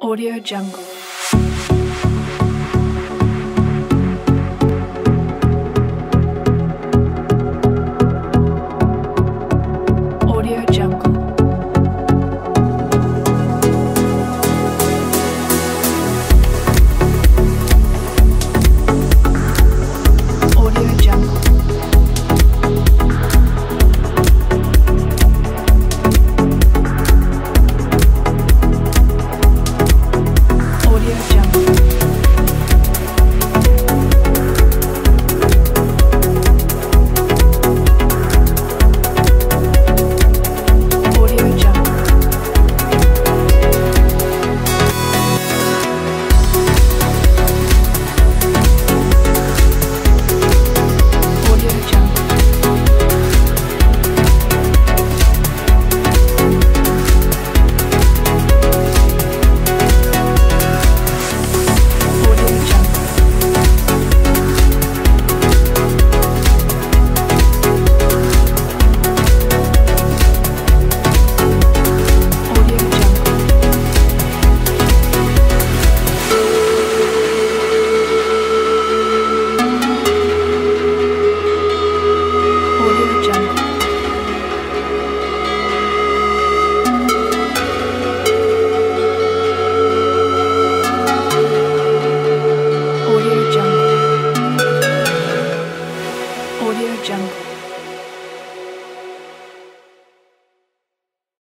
Audio Jungle.